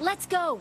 Let's go!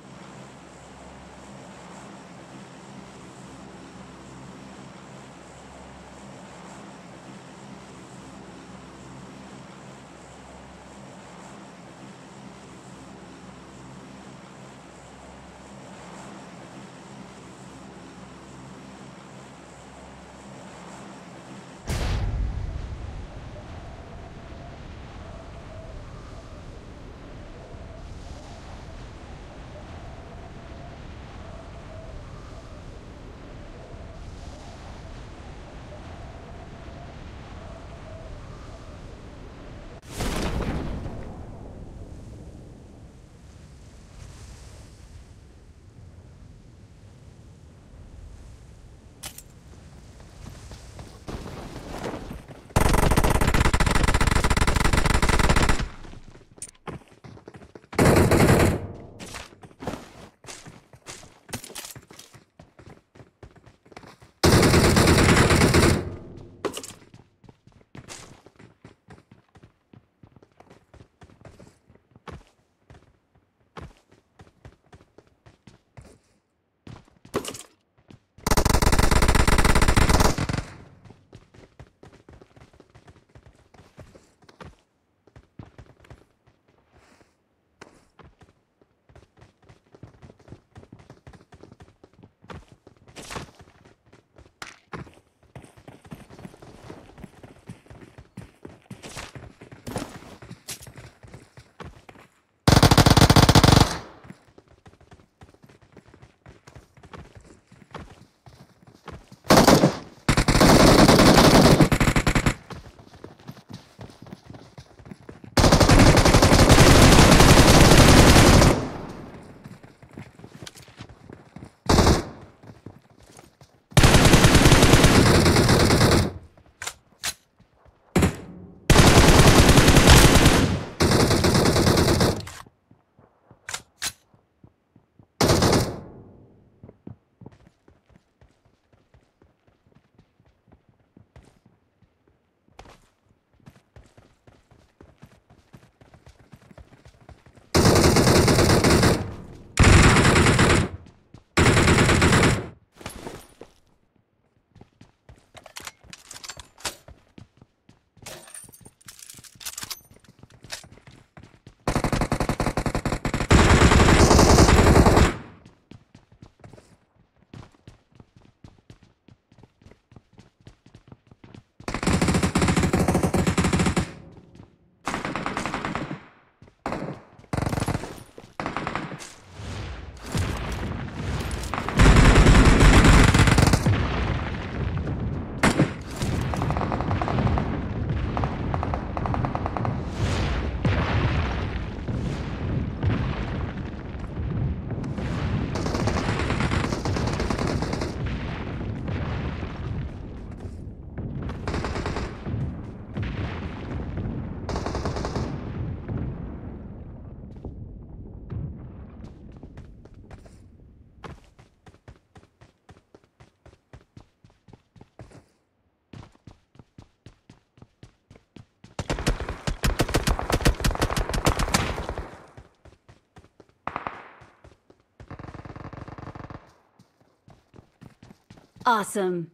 Awesome.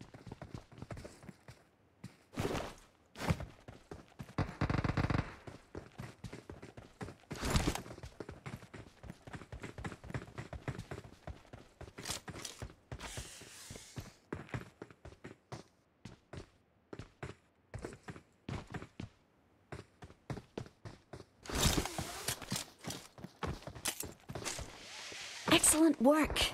Excellent work.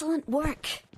Excellent work.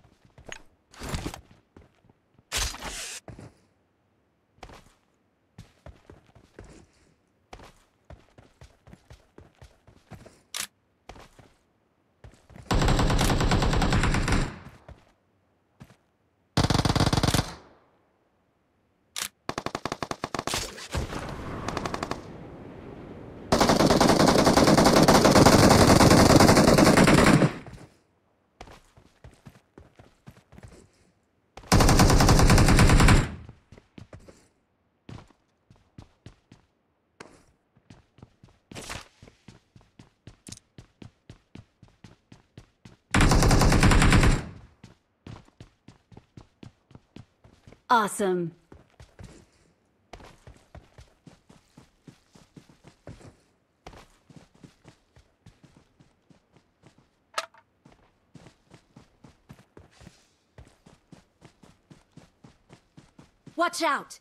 Awesome. Watch out!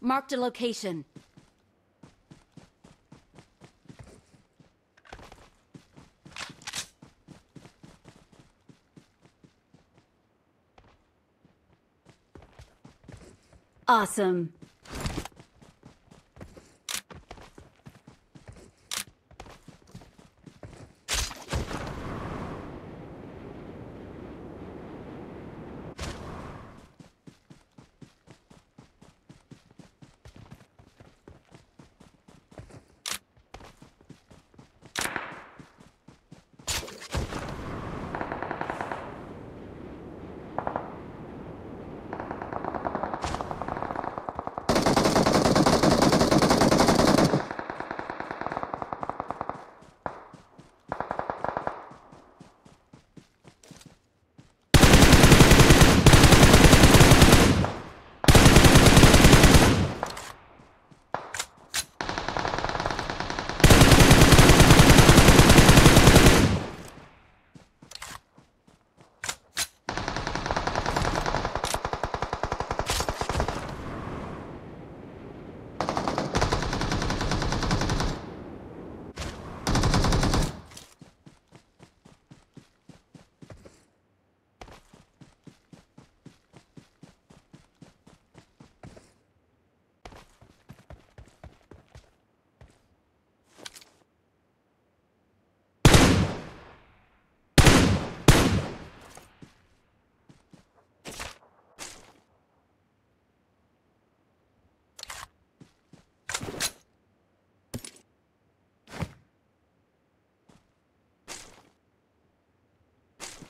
Marked a location. Awesome.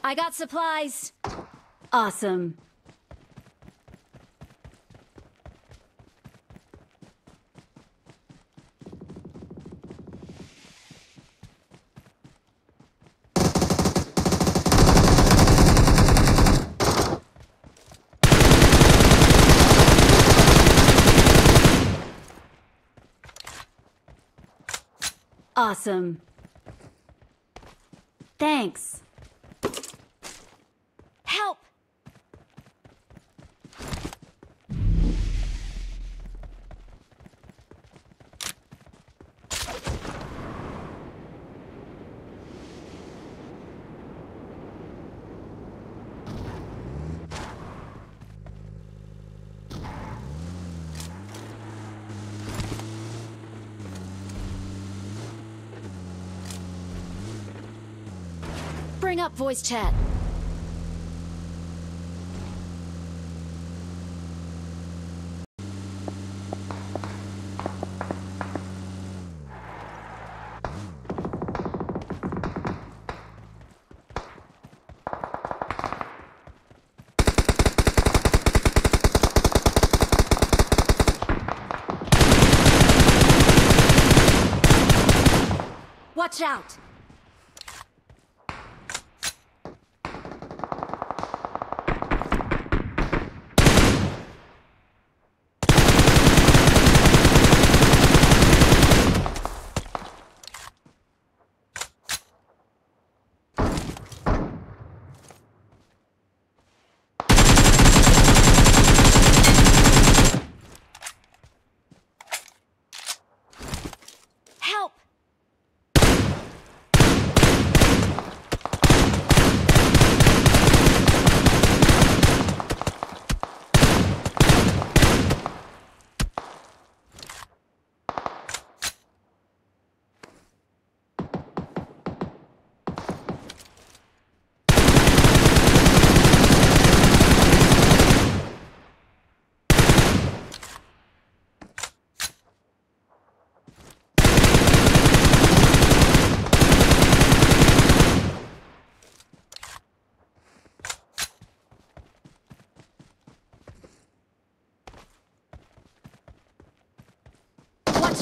I got supplies. Awesome. Awesome. Thanks. Voice chat. Watch out! Help!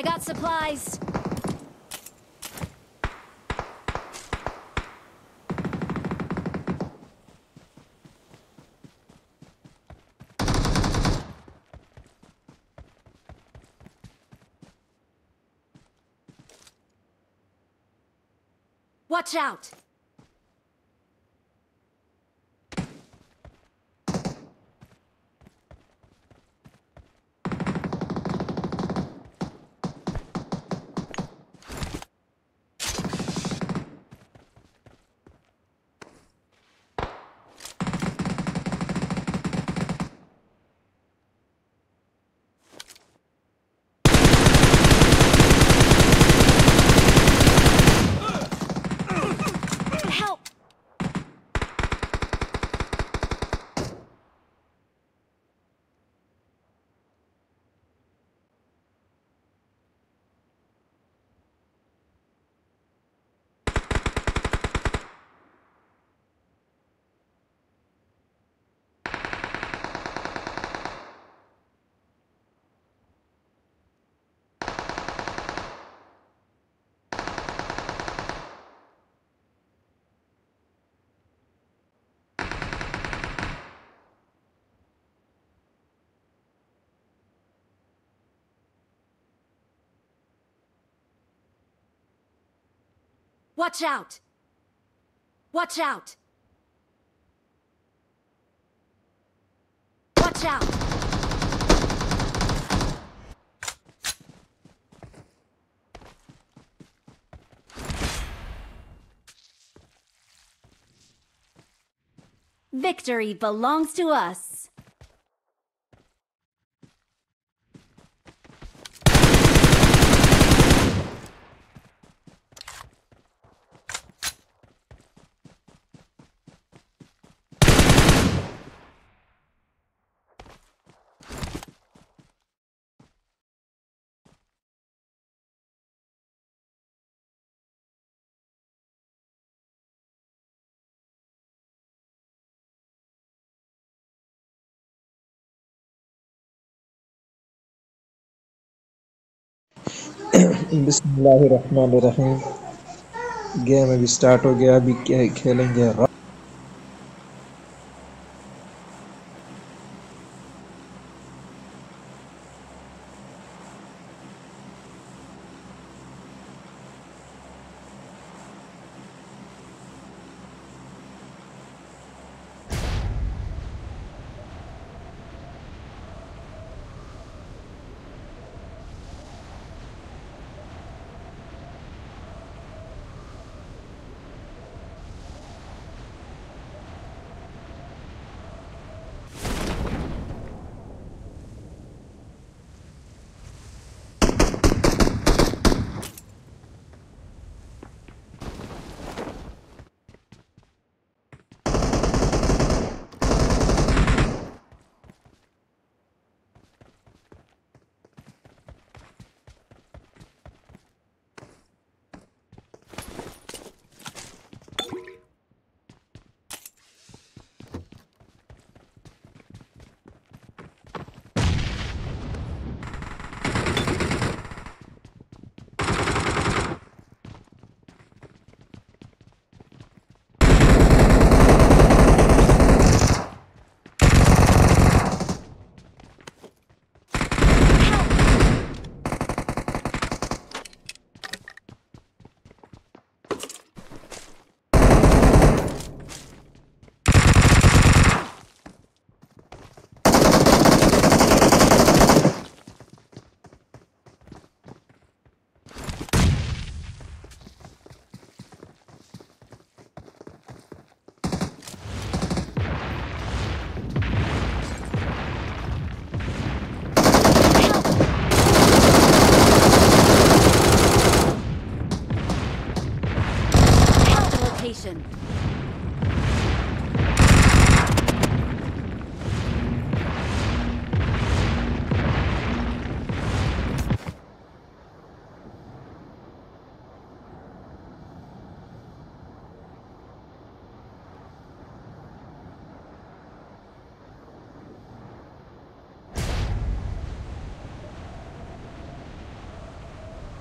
I got supplies. Watch out! Help! Watch out! Watch out! Watch out! Victory belongs to us. بسم اللہ الرحمن الرحیم۔ Game ابھی start ہو گیا ابھی کھیلیں گے۔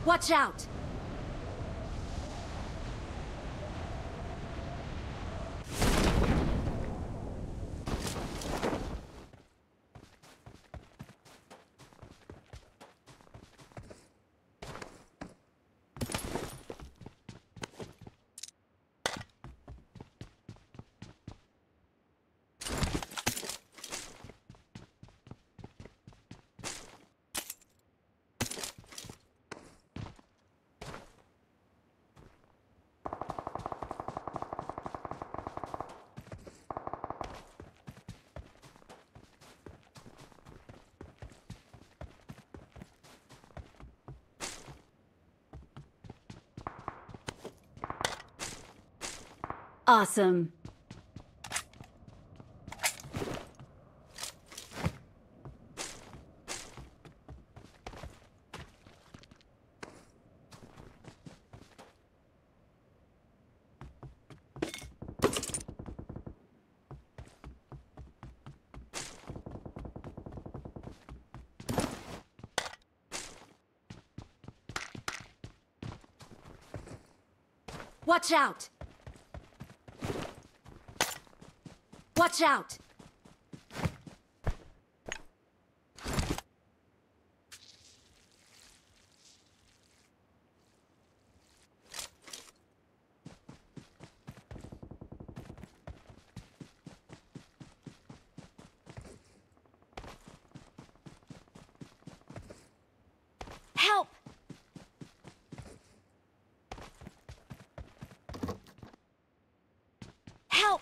Watch out! Awesome. Watch out! Watch out! Help! Help!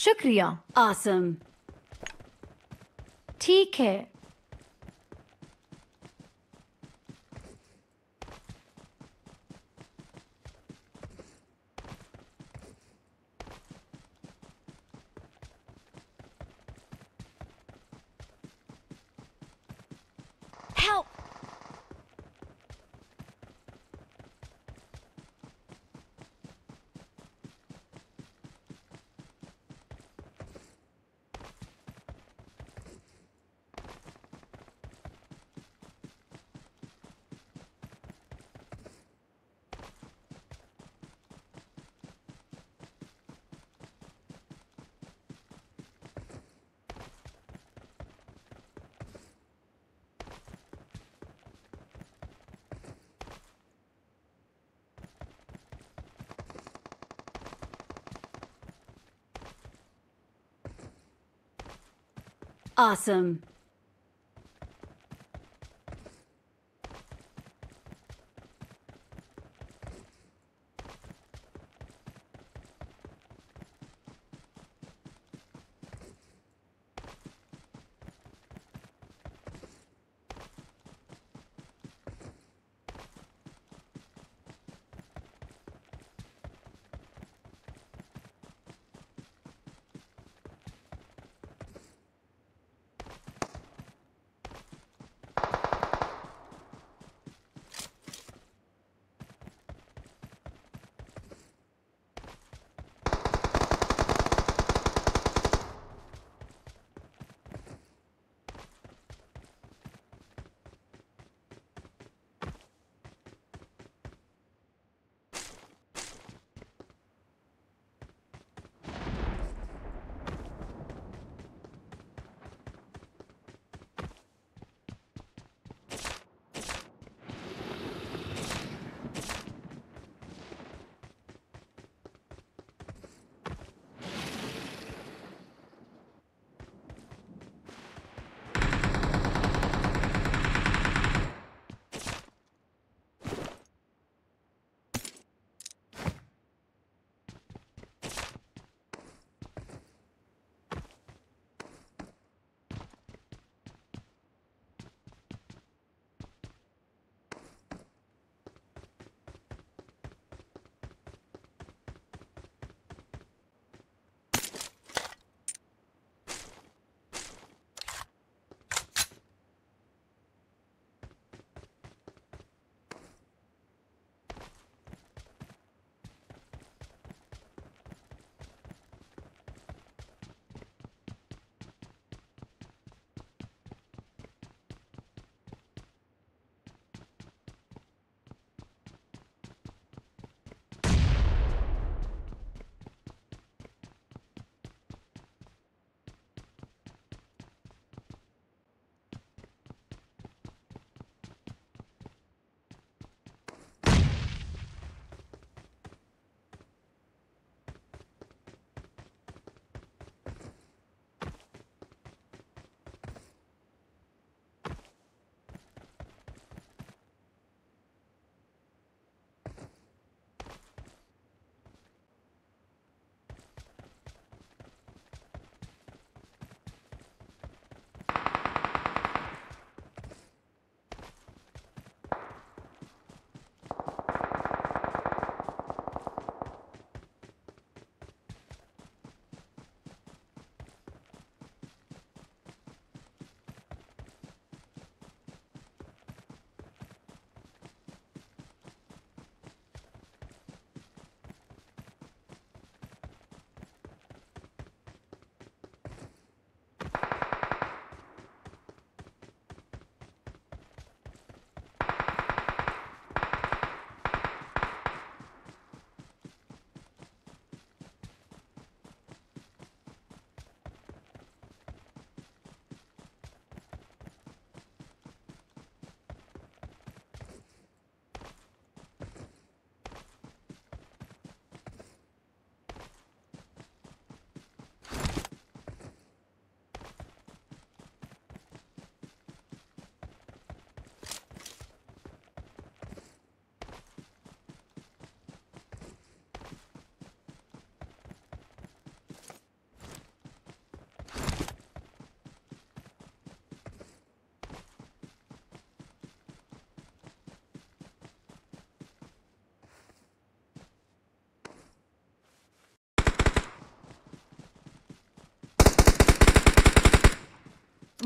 शुक्रिया Awesome. ठीक है Awesome.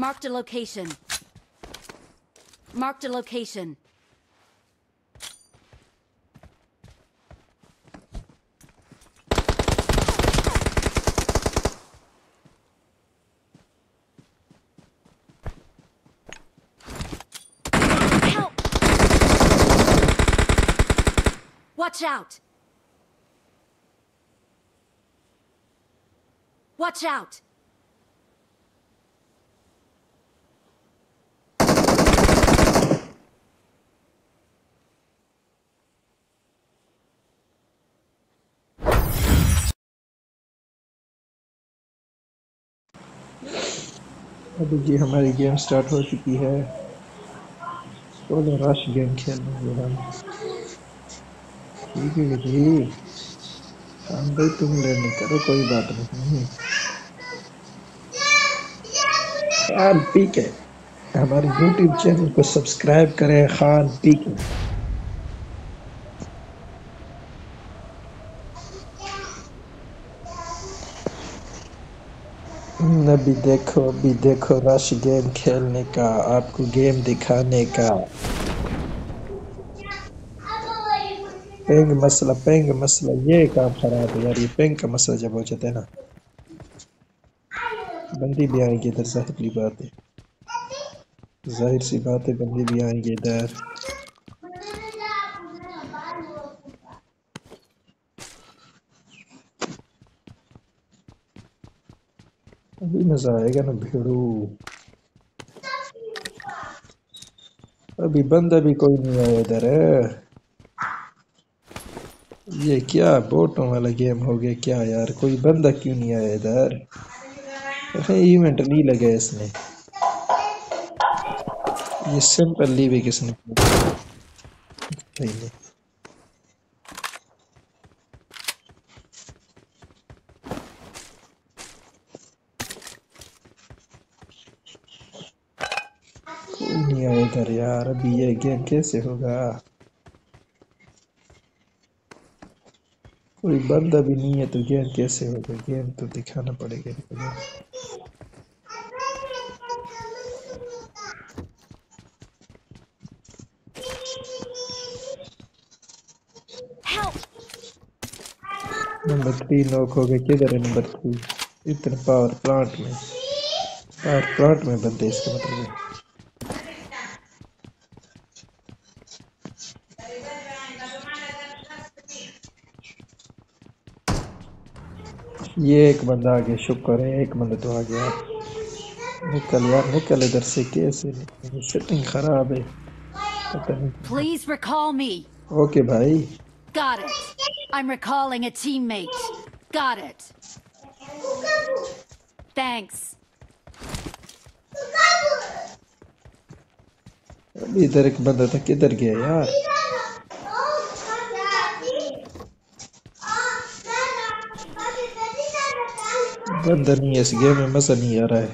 Marked a location. Marked a location. Help! Watch out! Watch out! ابھی جی ہماری گیم سٹارٹ ہو چکی ہے۔ سولہ رش گیم کھیلنے کھیلنا ہوگا ٹھیک ہے جی۔ ہم بھائی تم لینے کرو، کوئی بات نہیں۔ خان پی کے۔ ہمارے یوٹیوب چینل کو سبسکرائب کریں۔ خان پی کے۔ ابھی دیکھو ابھی دیکھو رش گیم کھیلنے کا، آپ کو گیم دکھانے کا۔ پینگ مسئلہ پینگ مسئلہ یہ کام خراب ہے یار، یہ پینگ کا مسئلہ جب ہو جاتا ہے نا۔ بندی بھی آئیں گے ادھر، ظاہر سی بات ہے۔ ظاہر سی بات ہے، بندی بھی آئیں گے ادھر۔ مزہ آئے گا نا بھیڑو ابھی بند ابھی کوئی نہیں آیا ادھر یہ کیا بوٹوں والا گیم ہو گیا کیا یار کوئی بندہ کیوں نہیں آیا ادھر ایونٹ نہیں لگا اس نے یہ سمپل لی بھی کس نے کر یار اب یہ گیم کیسے ہوگا؟ کوئی بندہ بھی نہیں ہے تو گیم کیسے ہوگا؟ گیم تو دکھانا پڑے گا نمبر تھری نوک ہو گئے کدھر ہے نمبر تھری اتنے پاور پلانٹ میں پاور پلانٹ میں بندے اس کا مطلب ہے۔ یہ ایک بندہ آگے شکر ہے ایک بندہ تو آگیا نکل یار نکل ادھر سے کیسے سٹنگ خراب ہے۔ پلیز ریکال می اوکے بھائی۔ Got it I am recalling a teammate got it thanks ابھی ادھر ایک بندہ تھا کدھر گیا یار؟ اندر نہیں ہے، اس گیم میں مزہ نہیں آ رہا ہے۔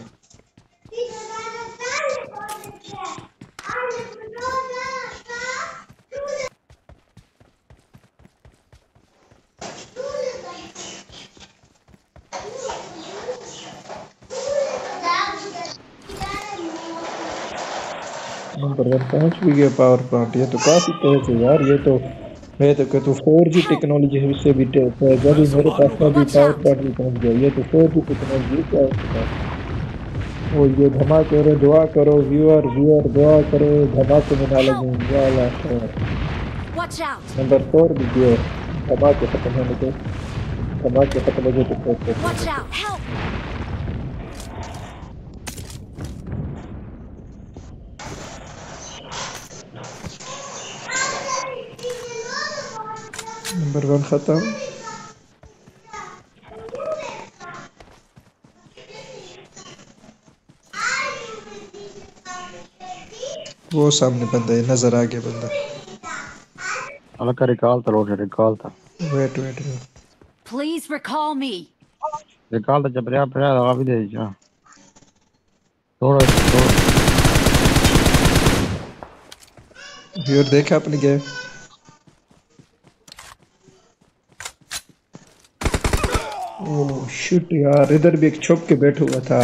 نمبر ون پہنچ بھی گیا پاور پلانٹ یہ تو کافی تیز ہے یار، یہ تو میں تو کہتا ہوں فور جی ٹیکنالوجی ہے اس سے بھی ٹیپ ہے۔ جب ہی میرے پاس میں بھی پاور پاٹ بھی پہنچ گیا۔ یہ تو فور جی ٹیکنالوجی کیا ہے وہ یہ دھما کرو دعا کرو ویور ویور دعا کرو دھما کو منا لگیں یا اللہ خیر۔ نمبر فور بھی یہ دھما کے ختم ہونے کے دھما کے ختم کے گئے ہ نمبر ون ختم وہ سامنے بندہ ہے نظر آگے بندہ اللہ کا ریکال تھا لوڈ ریکال تھا wait wait please recall me recall تھا جب ریا پھرا لگا بھی دے جا تھوڑا تھوڑا ویور دیکھا اپنی گیم شٹ یار ادھر بھی ایک چھپ کے بیٹھا ہوا تھا۔